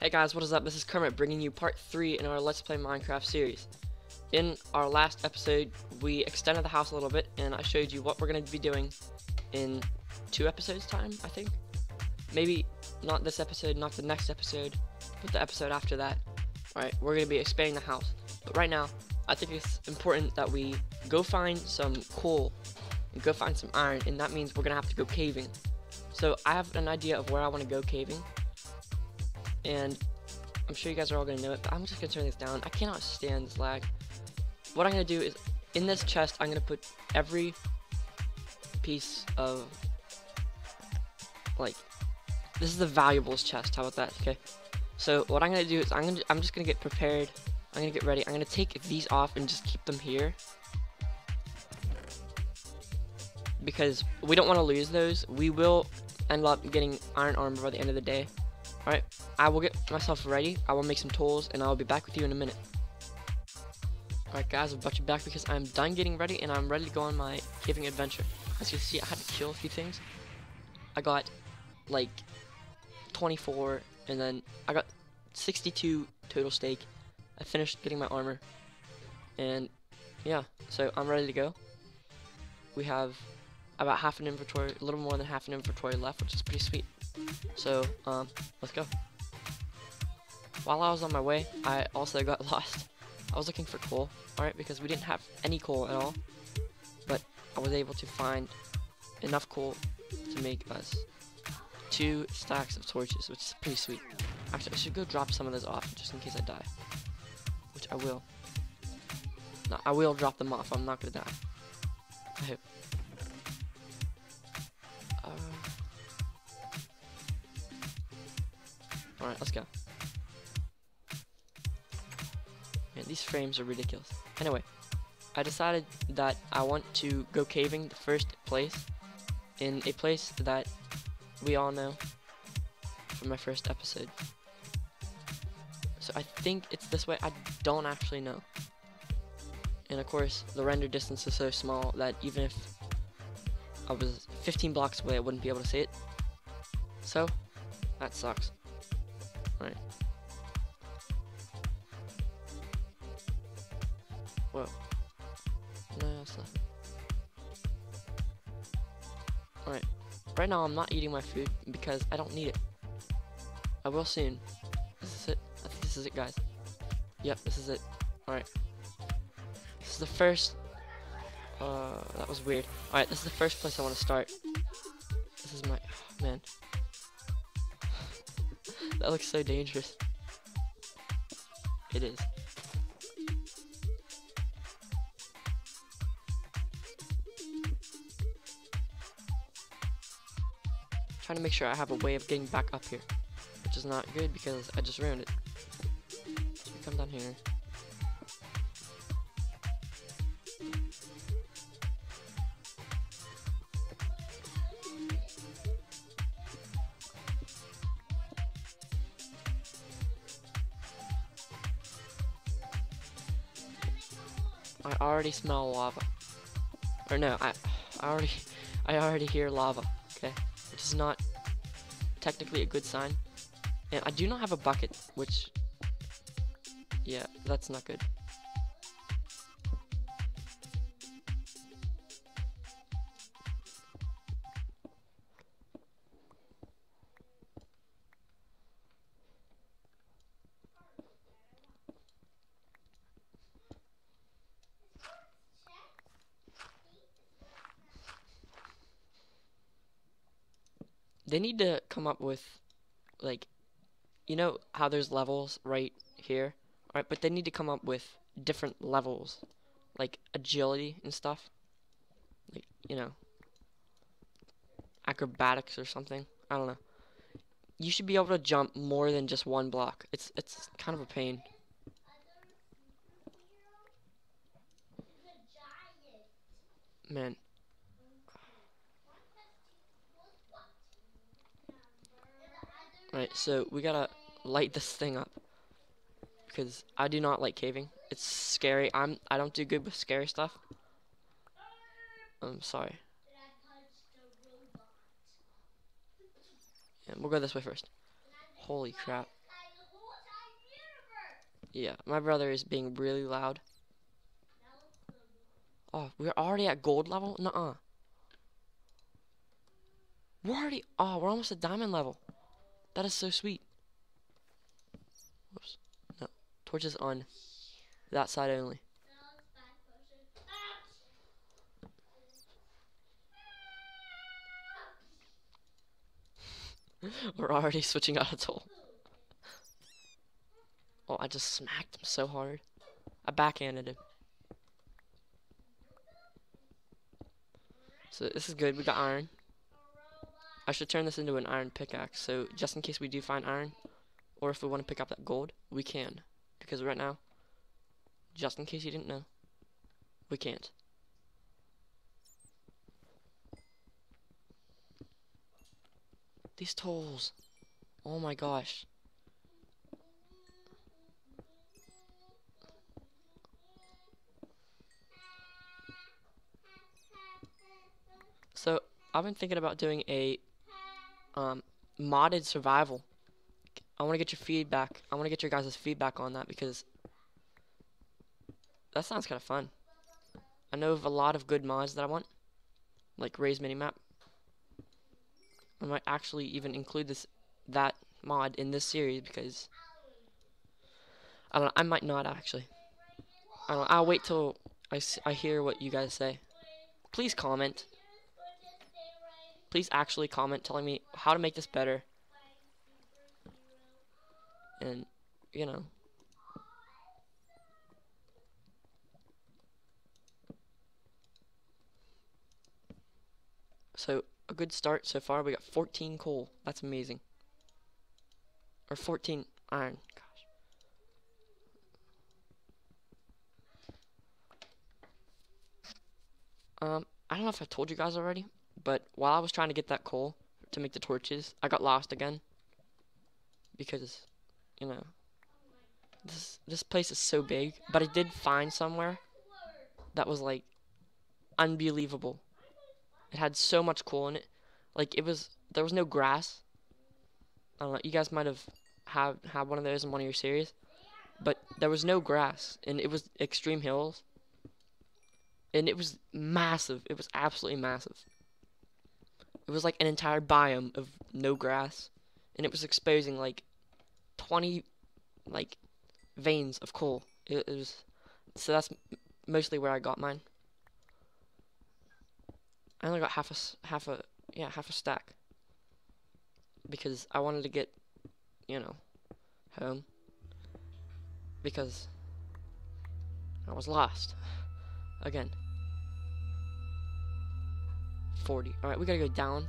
Hey guys, what is up? This is Kermit bringing you part 3 in our Let's Play Minecraft series. In our last episode, we extended the house a little bit, and I showed you what we're going to be doing in two episodes time, I think. Maybe not this episode, not the next episode, but the episode after that. Alright, we're going to be expanding the house. But right now, I think it's important that we go find some coal and go find some iron, and that means we're going to have to go caving. So I have an idea of where I want to go caving and I'm sure you guys are all gonna know it, but I'm just gonna turn this down. I cannot stand this lag. What I'm gonna do is, in this chest, I'm gonna put every piece of, like, this is the valuables chest, how about that, okay? So, what I'm gonna do is, I'm gonna, I'm just gonna get prepared, I'm gonna get ready, I'm gonna take these off and just keep them here. Because we don't want to lose those. We will end up getting iron armor by the end of the day. Alright, I will get myself ready, I will make some tools, and I will be back with you in a minute. Alright guys, I've brought you back because I'm done getting ready, and I'm ready to go on my caving adventure. As you see, I had to kill a few things. I got, like, 24, and then I got 62 total steak. I finished getting my armor, and yeah, so I'm ready to go. We have about half an inventory, a little more than half an inventory left, which is pretty sweet. So, um, let's go. While I was on my way, I also got lost. I was looking for coal, alright, because we didn't have any coal at all. But I was able to find enough coal to make us two stacks of torches, which is pretty sweet. Actually, I should go drop some of those off, just in case I die. Which I will. No, I will drop them off, I'm not gonna die. Alright, let's go. Man, these frames are ridiculous. Anyway, I decided that I want to go caving the first place in a place that we all know from my first episode. So I think it's this way. I don't actually know. And of course, the render distance is so small that even if I was 15 blocks away, I wouldn't be able to see it. So, that sucks. Right. Whoa. No, that's not. Alright. Right now, I'm not eating my food because I don't need it. I will soon. This is it. I think this is it, guys. Yep, this is it. Alright. This is the first... Uh, that was weird. Alright, this is the first place I want to start. This is my... Oh, man. That looks so dangerous. It is. Trying to make sure I have a way of getting back up here. Which is not good because I just ruined it. So we come down here. I already smell lava. Or no, I, I already, I already hear lava. Okay, which is not technically a good sign. And I do not have a bucket, which, yeah, that's not good. They need to come up with, like, you know how there's levels right here? Alright, but they need to come up with different levels. Like, agility and stuff. Like, you know, acrobatics or something. I don't know. You should be able to jump more than just one block. It's, it's kind of a pain. Man, Right, so we gotta light this thing up. Because I do not like caving. It's scary. I'm I don't do good with scary stuff. I'm sorry. Yeah, we'll go this way first. Holy crap. Yeah, my brother is being really loud. Oh, we're already at gold level? Nuh-uh. We're already, oh, we're almost at diamond level. That is so sweet. Whoops. No, torches on that side only. we're already switching out a tool. Oh, I just smacked him so hard. I backhanded him. So this is good. We got iron. I should turn this into an iron pickaxe. So just in case we do find iron, or if we want to pick up that gold, we can. Because right now, just in case you didn't know, we can't. These tools. Oh my gosh. So I've been thinking about doing a um, modded survival. I want to get your feedback. I want to get your guys' feedback on that because that sounds kind of fun. I know of a lot of good mods that I want, like Rei's Minimap. I might actually even include this that mod in this series because I don't. Know, I might not actually. I don't. Know, I'll wait till I, I hear what you guys say. Please comment please actually comment telling me how to make this better. And, you know. So, a good start so far. We got 14 coal. That's amazing. Or 14 iron. Gosh. Um, I don't know if I told you guys already, but while I was trying to get that coal to make the torches, I got lost again. Because, you know, this this place is so big. But I did find somewhere that was like unbelievable. It had so much coal in it. Like it was there was no grass. I don't know. You guys might have have had one of those in one of your series, but there was no grass, and it was extreme hills, and it was massive. It was absolutely massive. It was like an entire biome of no grass, and it was exposing like 20 like veins of coal. It, it was so that's mostly where I got mine. I only got half a half a yeah half a stack because I wanted to get you know home because I was lost again. 40. Alright, we gotta go down.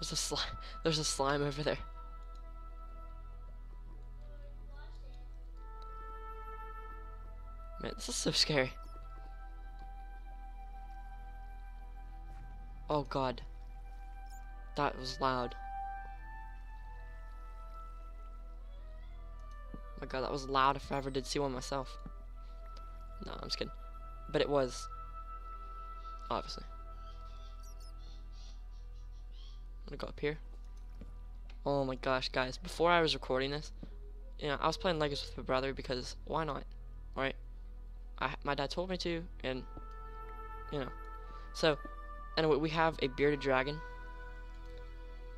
There's a slime. There's a slime over there. Man, this is so scary. Oh god. That was loud. Oh my god, that was loud if I ever did see one myself. No, I'm just kidding. But it was. Obviously. I'm gonna go up here. Oh my gosh, guys. Before I was recording this, you know, I was playing Legos with my brother because why not? Right? I, my dad told me to, and, you know. So, anyway, we have a bearded dragon.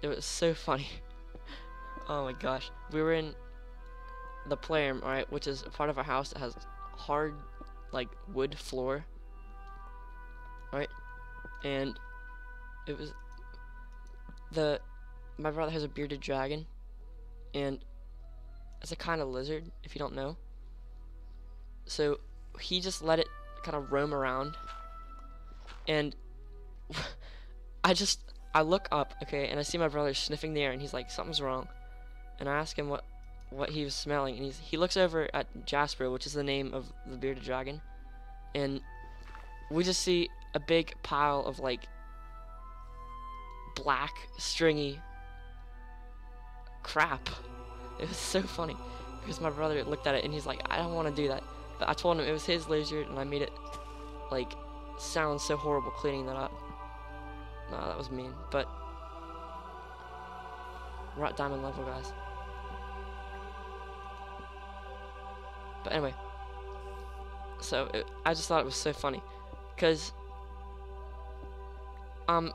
It was so funny. oh my gosh. We were in the playroom, right, which is part of our house that has hard, like, wood floor, right, and it was, the, my brother has a bearded dragon, and it's a kind of lizard, if you don't know, so he just let it kind of roam around, and I just, I look up, okay, and I see my brother sniffing the air, and he's like, something's wrong, and I ask him what what he was smelling, and he's, he looks over at Jasper, which is the name of the bearded dragon, and we just see a big pile of like black, stringy crap. It was so funny because my brother looked at it and he's like, I don't want to do that. But I told him it was his lizard and I made it like sounds so horrible cleaning that up. Nah, that was mean, but we're at diamond level, guys. But anyway, so it, I just thought it was so funny, because um,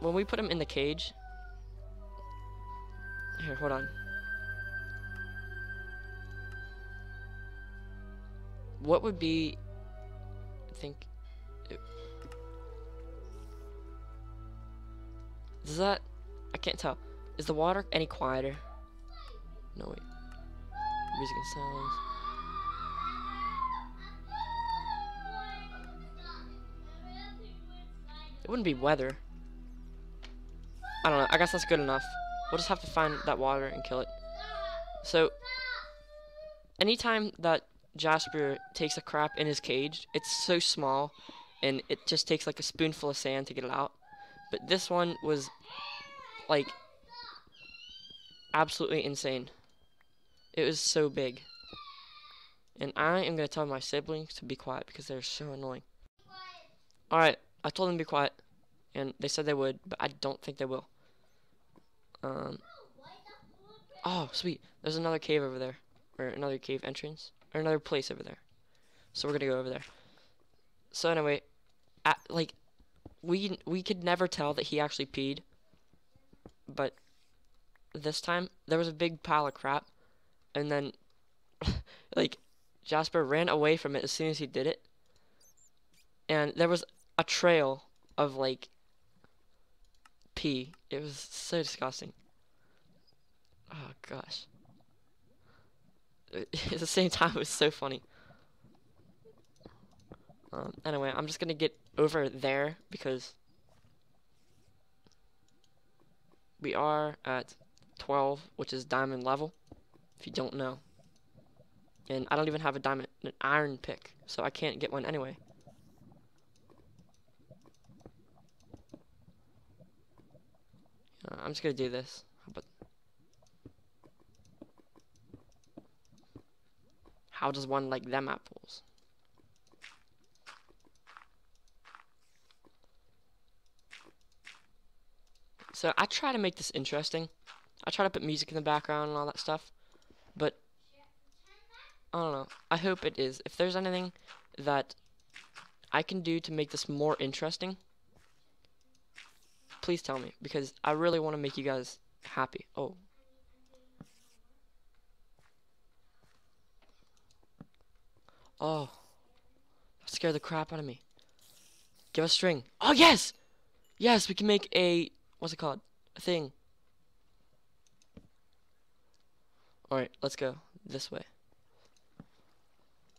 when we put him in the cage, here, hold on. What would be, I think, it, does that, I can't tell. Is the water any quieter? No, wait. Music and sounds. Wouldn't be weather. I don't know. I guess that's good enough. We'll just have to find that water and kill it. So, anytime that Jasper takes a crap in his cage, it's so small, and it just takes like a spoonful of sand to get it out. But this one was, like, absolutely insane. It was so big. And I am going to tell my siblings to be quiet because they're so annoying. Alright, I told them to be quiet. And they said they would, but I don't think they will. Um, oh, sweet. There's another cave over there. Or another cave entrance. Or another place over there. So we're to go over there. So anyway, at, like, we, we could never tell that he actually peed. But this time, there was a big pile of crap. And then, like, Jasper ran away from it as soon as he did it. And there was a trail of, like, pee. It was so disgusting. Oh, gosh. At the same time, it was so funny. Um, anyway, I'm just gonna get over there because we are at 12, which is diamond level, if you don't know. And I don't even have a diamond, an iron pick, so I can't get one anyway. Uh, I'm just gonna do this. But how does one like them apples? So I try to make this interesting. I try to put music in the background and all that stuff. But I don't know. I hope it is. If there's anything that I can do to make this more interesting, please tell me because I really want to make you guys happy. Oh. Oh. That scared the crap out of me. Give us string. Oh, yes! Yes, we can make a, what's it called? A thing. Alright, let's go this way.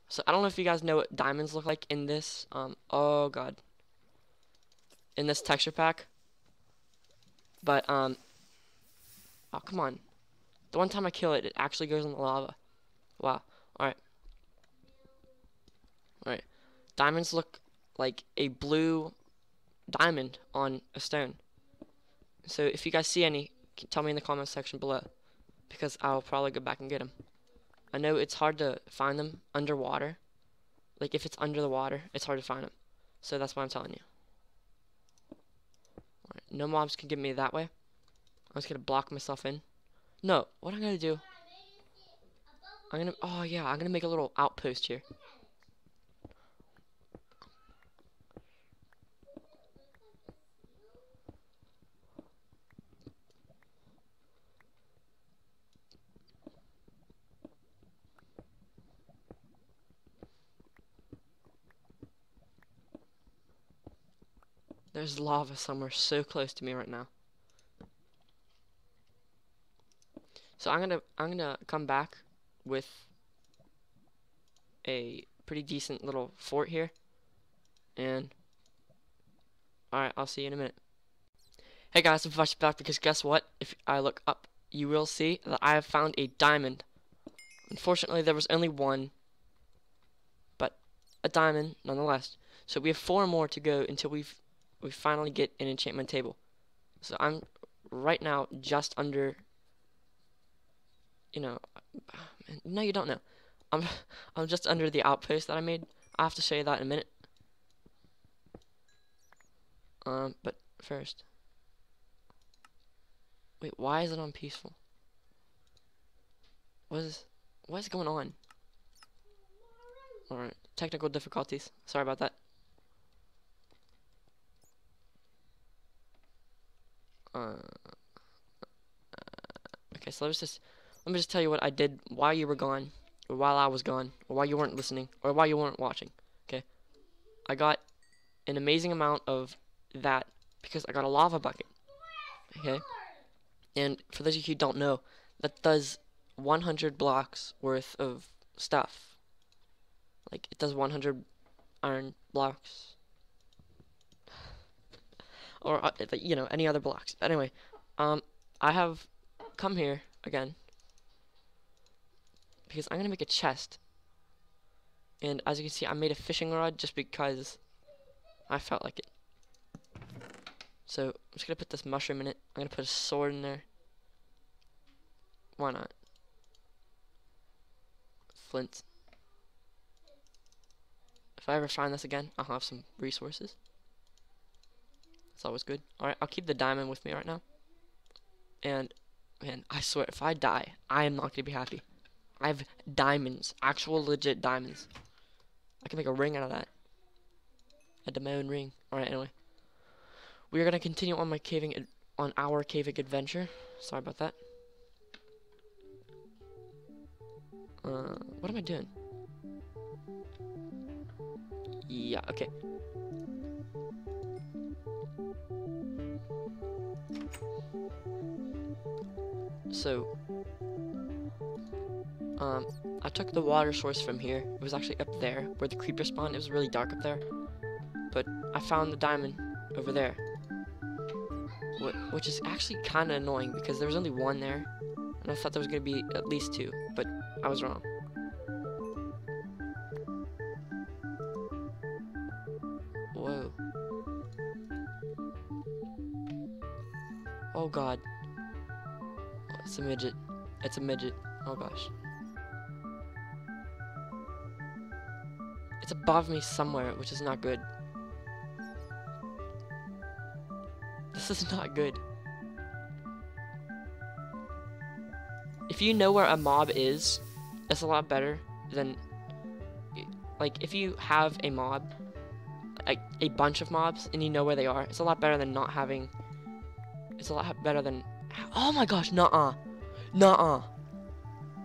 So, I don't know if you guys know what diamonds look like in this, um, oh god. In this texture pack. But, um, oh, come on. The one time I kill it, it actually goes in the lava. Wow. Alright. Alright. Diamonds look like a blue diamond on a stone. So if you guys see any, tell me in the comment section below. Because I'll probably go back and get them. I know it's hard to find them underwater. Like if it's under the water, it's hard to find them. So that's why I'm telling you. No mobs can get me that way. I'm just gonna block myself in. No, what I'm gonna do... I'm gonna... Oh, yeah, I'm gonna make a little outpost here. There's lava somewhere so close to me right now. So I'm gonna I'm gonna come back with a pretty decent little fort here. And alright, I'll see you in a minute. Hey guys, I'm back because guess what? If I look up, you will see that I have found a diamond. Unfortunately, there was only one, but a diamond nonetheless. So we have four more to go until we've we finally get an enchantment table. So I'm right now just under, you know, no you don't know. I'm, I'm just under the outpost that I made. i have to show you that in a minute. Um, but first. Wait, why is it on peaceful? What is what is going on? Alright, technical difficulties. Sorry about that. Uh, okay, so let's just let me just tell you what I did while you were gone, or while I was gone, or while you weren't listening, or while you weren't watching. Okay, I got an amazing amount of that because I got a lava bucket. Okay, and for those of you who don't know, that does 100 blocks worth of stuff. Like it does 100 iron blocks or uh, you know any other blocks. Anyway, um, I have come here again because I'm gonna make a chest, and as you can see, I made a fishing rod just because I felt like it. So I'm just gonna put this mushroom in it. I'm gonna put a sword in there. Why not? Flint. If I ever find this again, I'll have some resources. It's always good. Alright, I'll keep the diamond with me right now. And, man, I swear, if I die, I am not going to be happy. I have diamonds. Actual legit diamonds. I can make a ring out of that. A diamond ring. Alright, anyway. We are going to continue on my caving, on our caving adventure. Sorry about that. Uh, what am I doing? Yeah, okay. So, um, I took the water source from here. It was actually up there where the creeper spawned. It was really dark up there. But I found the diamond over there. Which is actually kind of annoying because there was only one there. And I thought there was going to be at least two. But I was wrong. God. It's a midget. It's a midget. Oh gosh. It's above me somewhere, which is not good. This is not good. If you know where a mob is, it's a lot better than... Like, if you have a mob, like a bunch of mobs, and you know where they are, it's a lot better than not having... It's a lot better than Oh my gosh, nuh-uh. Nuh-uh.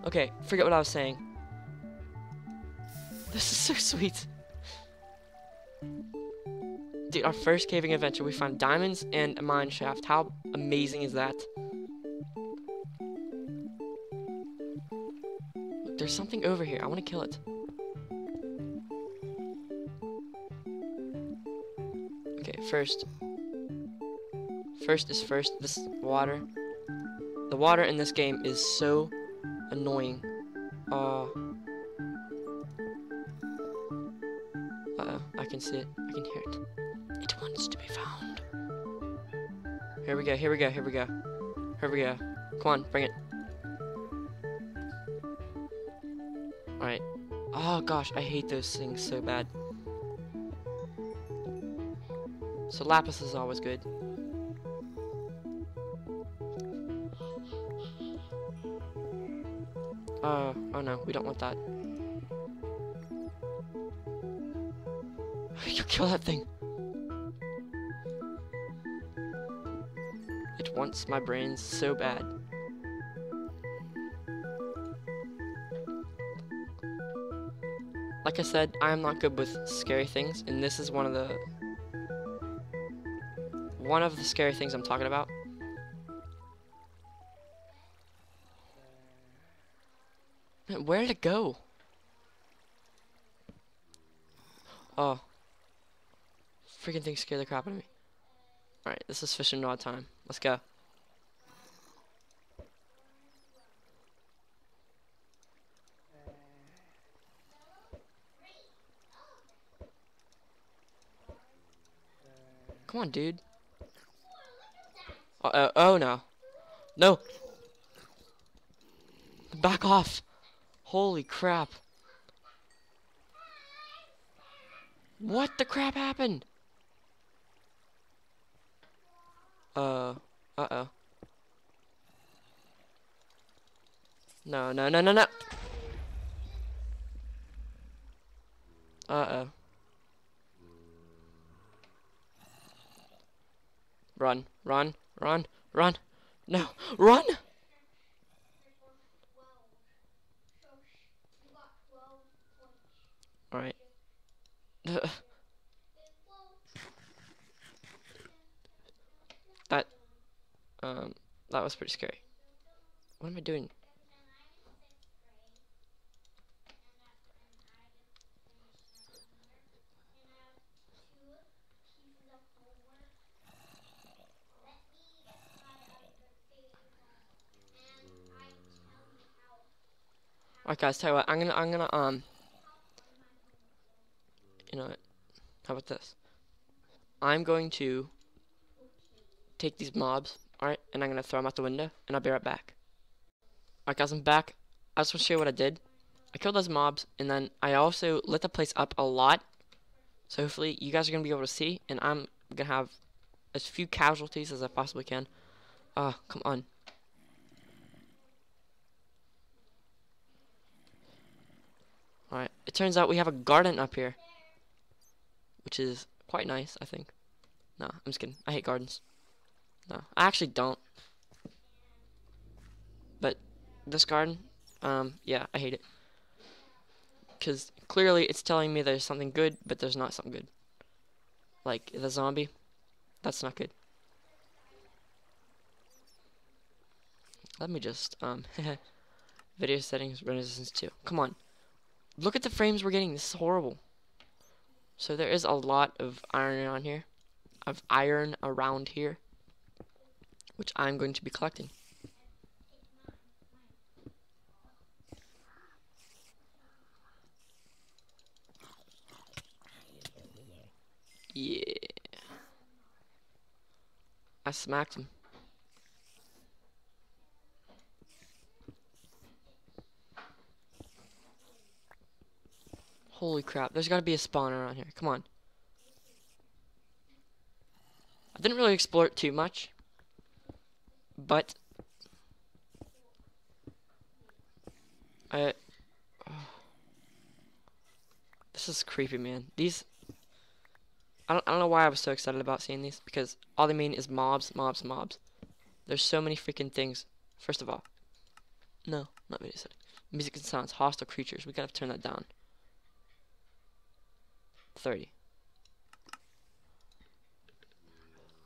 Okay, forget what I was saying. This is so sweet. Dude, our first caving adventure, we found diamonds and a mine shaft. How amazing is that? There's something over here. I want to kill it. Okay, first. First is first. This water. The water in this game is so annoying. Uh, uh -oh, I can see it. I can hear it. It wants to be found. Here we go, here we go, here we go. Here we go. Come on, bring it. Alright. Oh gosh, I hate those things so bad. So lapis is always good. Uh, oh no, we don't want that. you kill that thing. It wants my brains so bad. Like I said, I am not good with scary things, and this is one of the one of the scary things I'm talking about. Where did it go? Oh. Freaking thing scared the crap out of me. Alright, this is fishing rod time. Let's go. Come on, dude. Uh, uh, oh no. No. Back off. Holy crap. What the crap happened? Uh, uh-oh. No, no, no, no, no. Uh-oh. Run, run, run, run. No, run! Alright. that, um, that was pretty scary. What am I doing? Alright guys, tell you what, I'm gonna, I'm gonna, um, you know what, how about this? I'm going to take these mobs, alright, and I'm gonna throw them out the window, and I'll be right back. Alright guys, I'm back. I just want to show you what I did. I killed those mobs, and then I also lit the place up a lot, so hopefully you guys are gonna be able to see, and I'm gonna have as few casualties as I possibly can. Ah, uh, come on. Alright, it turns out we have a garden up here. Which is quite nice, I think. No, I'm just kidding. I hate gardens. No, I actually don't. But this garden, um, yeah, I hate it. Because clearly it's telling me there's something good, but there's not something good. Like the zombie, that's not good. Let me just, um, video settings, resistance 2. Come on. Look at the frames we're getting. This is horrible. So there is a lot of iron on here. Of iron around here. Which I'm going to be collecting. Yeah. I smacked him. Holy crap, there's gotta be a spawner around here. Come on. I didn't really explore it too much. But... I... Oh. This is creepy, man. These... I don't, I don't know why I was so excited about seeing these. Because all they mean is mobs, mobs, mobs. There's so many freaking things. First of all. No, not setting. Music and sounds, hostile creatures. We gotta turn that down. 30.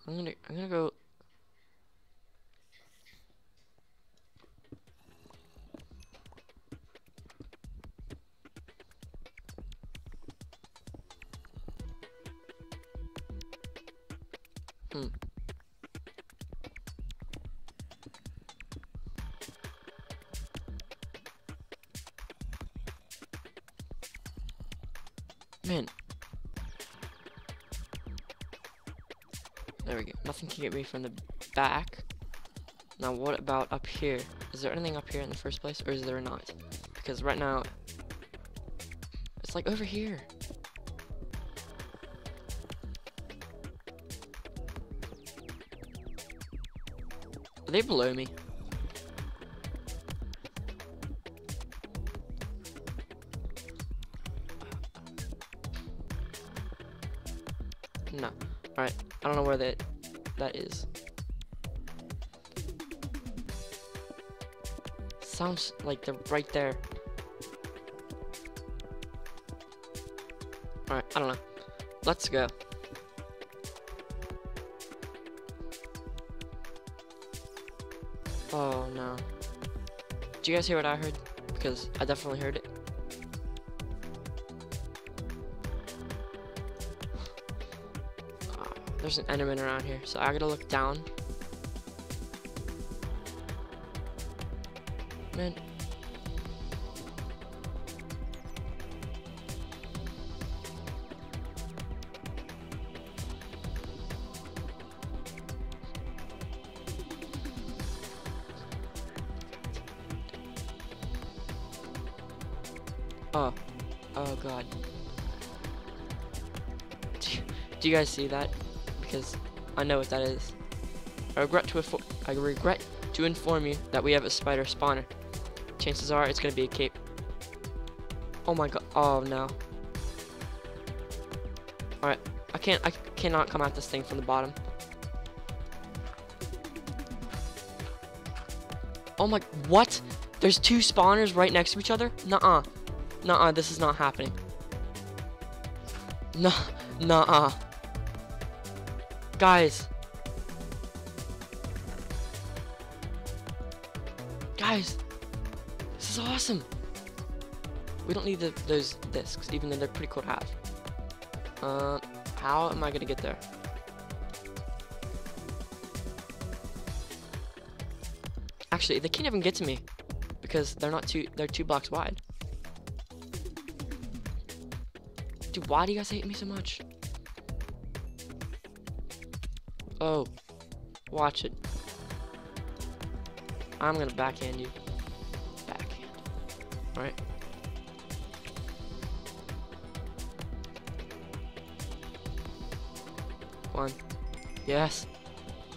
I'm gonna I'm gonna go Get me from the back. Now what about up here? Is there anything up here in the first place, or is there not? Because right now, it's like over here. Are they below me? That is. Sounds like they're right there. Alright, I don't know. Let's go. Oh no. Do you guys hear what I heard? Because I definitely heard it. There's an enderman around here, so I gotta look down. Man. Oh. Oh god. Do you guys see that? Because I know what that is. I regret to I regret to inform you that we have a spider spawner. Chances are it's gonna be a cape. Oh my god. Oh no. Alright. I can't I cannot come at this thing from the bottom. Oh my what? There's two spawners right next to each other? Nuh-uh. Nuh-uh, this is not happening. Nah, nuh-uh. Guys. Guys. This is awesome. We don't need the, those discs, even though they're pretty cool to have. Uh, how am I gonna get there? Actually, they can't even get to me because they're not two. They're two blocks wide. Dude, why do you guys hate me so much? Oh, watch it. I'm gonna backhand you. Backhand. Alright. One. Yes.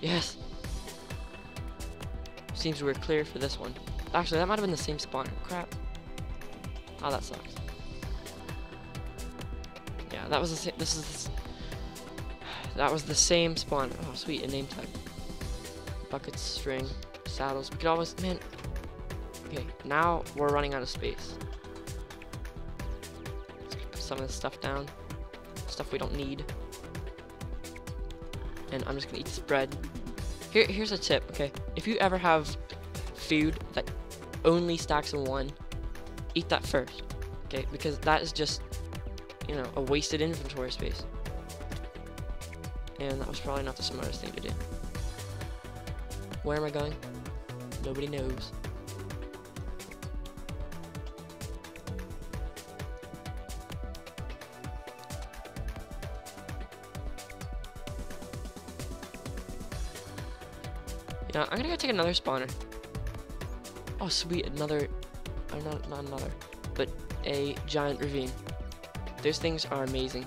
Yes. Seems we're clear for this one. Actually, that might have been the same spawner. Crap. Oh, that sucks. Yeah, that was the same. This is. That was the same spawn. Oh, sweet, a name tag. Buckets, string, saddles. We could always, man. Okay, now we're running out of space. Let's put some of this stuff down. Stuff we don't need. And I'm just gonna eat this bread. Here, here's a tip, okay? If you ever have food that only stacks in one, eat that first, okay? Because that is just, you know, a wasted inventory space. And that was probably not the smartest thing to do. Where am I going? Nobody knows. Yeah, I'm gonna go take another spawner. Oh, sweet, another, or not, not another, but a giant ravine. Those things are amazing.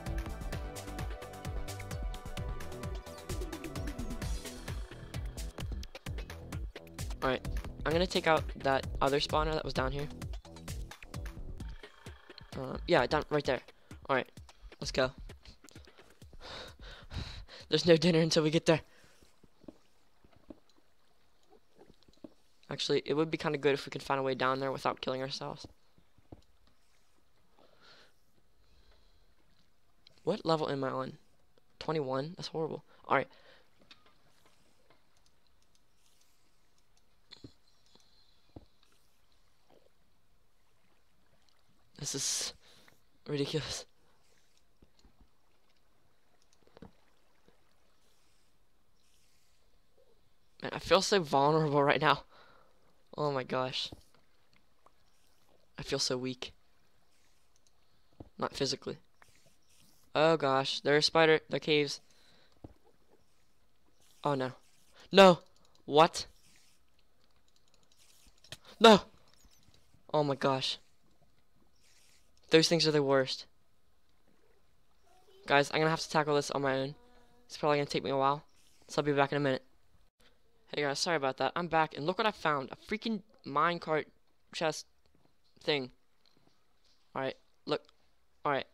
I'm gonna take out that other spawner that was down here. Uh, yeah, down right there. Alright, let's go. There's no dinner until we get there. Actually, it would be kind of good if we could find a way down there without killing ourselves. What level am I on? 21? That's horrible. Alright. This is ridiculous. Man, I feel so vulnerable right now. Oh my gosh. I feel so weak. Not physically. Oh gosh, there's spider, the caves. Oh no. No! What? No! Oh my gosh. Those things are the worst. Guys, I'm gonna have to tackle this on my own. It's probably gonna take me a while. So I'll be back in a minute. Hey guys, sorry about that. I'm back, and look what I found. A freaking minecart chest thing. Alright, look. Alright.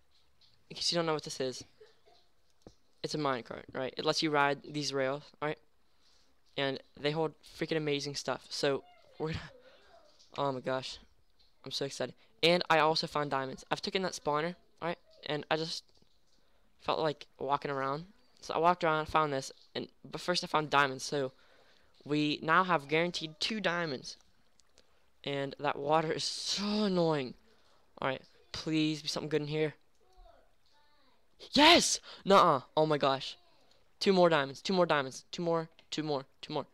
In case you don't know what this is. It's a minecart, right? It lets you ride these rails, alright? And they hold freaking amazing stuff. So, we're gonna... Oh my gosh. I'm so excited. And I also found diamonds. I've taken that spawner, right? And I just felt like walking around. So I walked around, found this, and but first I found diamonds. So we now have guaranteed two diamonds. And that water is so annoying. Alright, please be something good in here. Yes! Nuh-uh. Oh my gosh. Two more diamonds. Two more diamonds. Two more. Two more. Two more.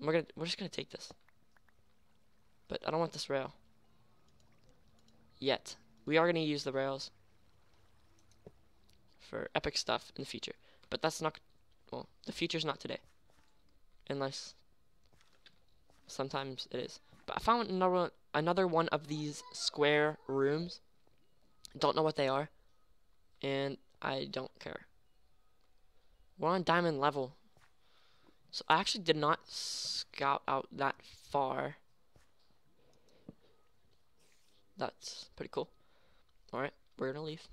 We're gonna we're just gonna take this. But I don't want this rail yet. We are going to use the rails for epic stuff in the future. But that's not, well, the future's not today. Unless sometimes it is. But I found another, another one of these square rooms. Don't know what they are. And I don't care. We're on diamond level. So I actually did not scout out that far. That's pretty cool. Alright, we're gonna leave.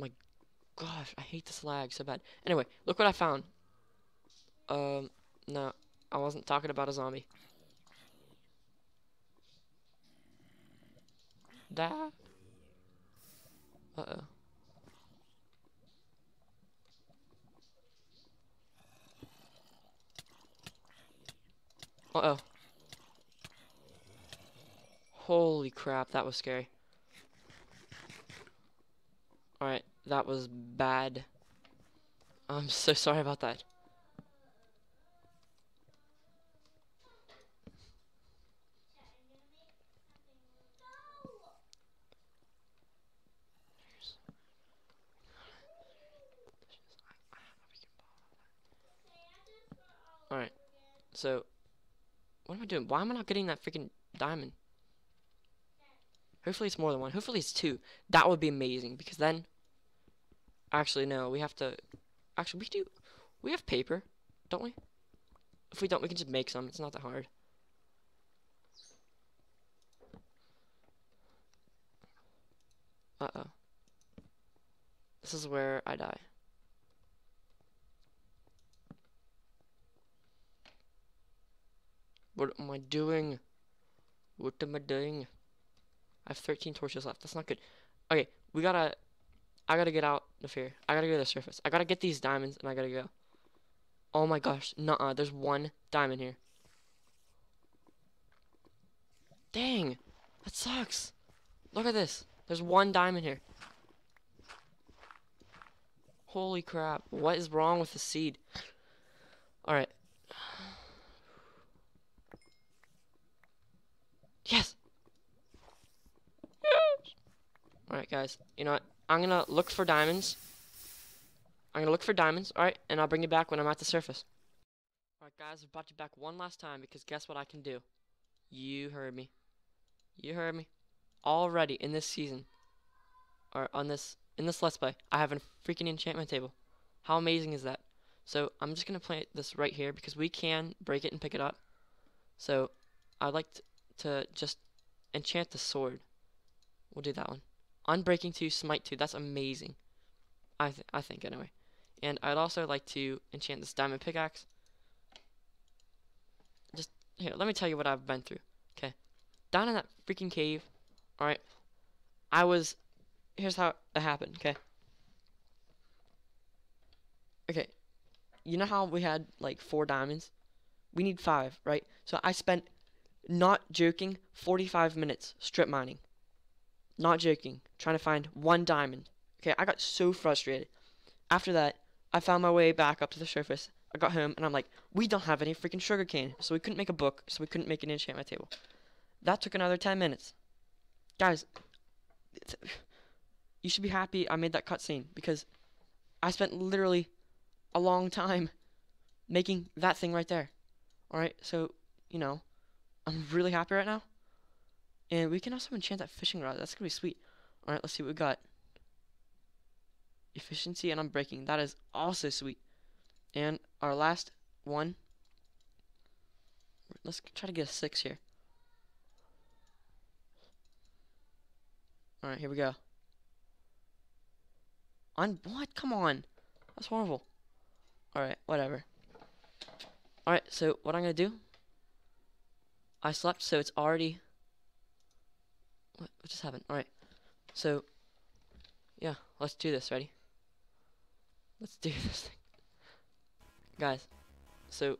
My gosh, I hate this lag so bad. Anyway, look what I found. Um, no, I wasn't talking about a zombie. That. Uh oh. Uh oh. Holy crap, that was scary. Alright, that was bad. I'm so sorry about that. Alright, so, doing? Why am I not getting that freaking diamond? Hopefully it's more than one. Hopefully it's two. That would be amazing, because then... Actually, no, we have to... Actually, we do... We have paper, don't we? If we don't, we can just make some. It's not that hard. Uh-oh. This is where I die. What am I doing? What am I doing? I have 13 torches left. That's not good. Okay, we gotta... I gotta get out of here. I gotta go to the surface. I gotta get these diamonds, and I gotta go. Oh my gosh. Nuh-uh. There's one diamond here. Dang. That sucks. Look at this. There's one diamond here. Holy crap. What is wrong with the seed? Alright. Yes! Yes! Alright, You know what? I'm gonna look for diamonds. I'm gonna look for diamonds, alright? And I'll bring you back when I'm at the surface. Alright, guys. I've brought you back one last time because guess what I can do? You heard me. You heard me. Already in this season, or on this, in this Let's Play, I have a freaking enchantment table. How amazing is that? So, I'm just gonna plant this right here because we can break it and pick it up. So, I'd like to to just enchant the sword. We'll do that one. Unbreaking 2, Smite 2. That's amazing. I, th I think, anyway. And I'd also like to enchant this diamond pickaxe. Just, here, let me tell you what I've been through. Okay. Down in that freaking cave, alright, I was, here's how it happened, okay. Okay, you know how we had, like, four diamonds? We need five, right? So I spent not joking, 45 minutes strip mining. Not joking, trying to find one diamond. Okay, I got so frustrated. After that, I found my way back up to the surface. I got home and I'm like, we don't have any freaking sugarcane. So we couldn't make a book, so we couldn't make an enchantment table. That took another 10 minutes. Guys, you should be happy I made that cutscene because I spent literally a long time making that thing right there. Alright, so, you know, I'm really happy right now. And we can also enchant that fishing rod. That's going to be sweet. Alright, let's see what we got. Efficiency and unbreaking. That is also sweet. And our last one. Let's try to get a 6 here. Alright, here we go. On what? Come on. That's horrible. Alright, whatever. Alright, so what I'm going to do I slept, so it's already... What, what just happened? Alright. So, yeah, let's do this. Ready? Let's do this thing. Guys, so,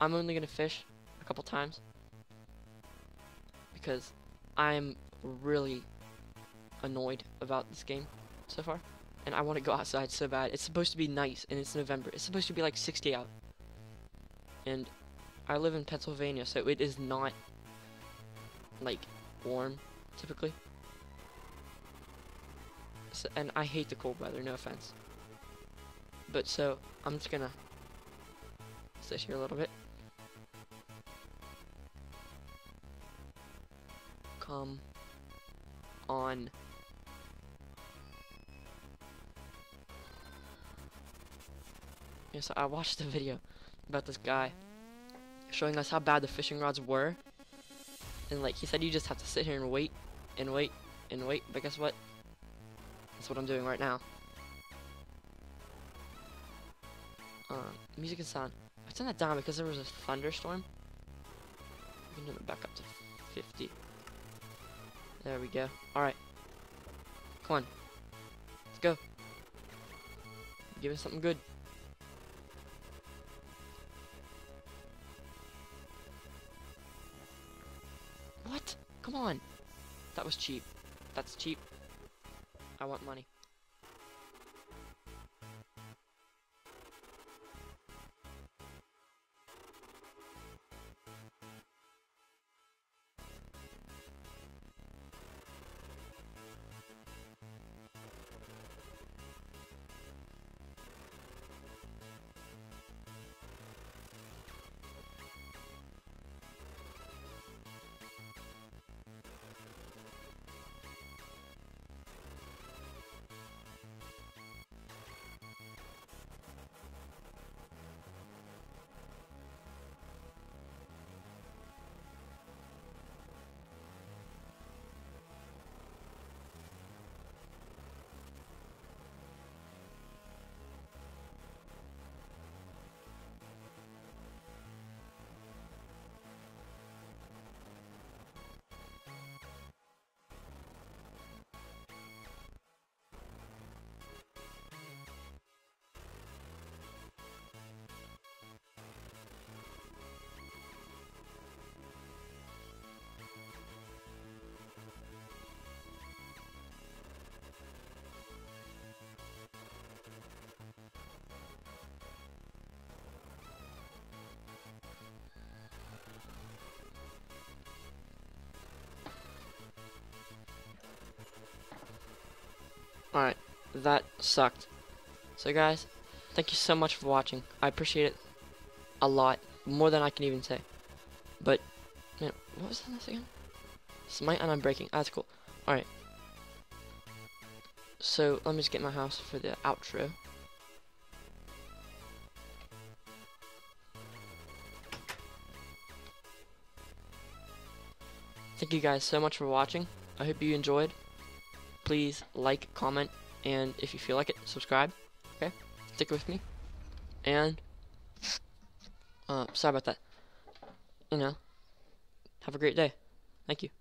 I'm only going to fish a couple times. Because I'm really annoyed about this game so far. And I want to go outside so bad. It's supposed to be nice, and it's November. It's supposed to be like 60 out. And I live in Pennsylvania, so it is not like warm typically. So, and I hate the cold weather, no offense. But so I'm just gonna sit here a little bit. Come on Yeah, so I watched a video about this guy showing us how bad the fishing rods were. And like he said you just have to sit here and wait and wait and wait, but guess what? That's what I'm doing right now. Um, music and sound. I turned that down because there was a thunderstorm. We can turn it back up to 50. There we go. Alright. Come on. Let's go. Give us something good. On. That was cheap. That's cheap. I want money. Alright, that sucked. So guys, thank you so much for watching. I appreciate it a lot. More than I can even say. But, man, what was this again? Smite and Unbreaking. Ah, that's cool. Alright. So, let me just get my house for the outro. Thank you guys so much for watching. I hope you enjoyed please like, comment, and if you feel like it, subscribe. Okay? Stick with me. And, uh, sorry about that. You know, have a great day. Thank you.